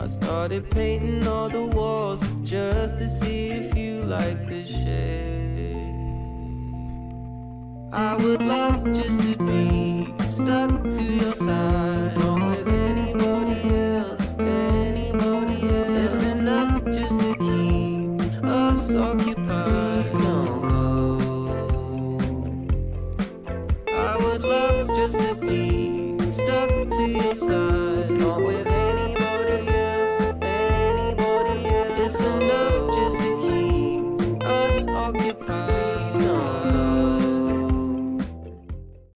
I started painting all the walls just to see if you like the shade. I would love just to be stuck to your side, not with anybody else, anybody else. It's enough just to keep us occupied. Please don't go. I would love just to be stuck to your side, not with. kita.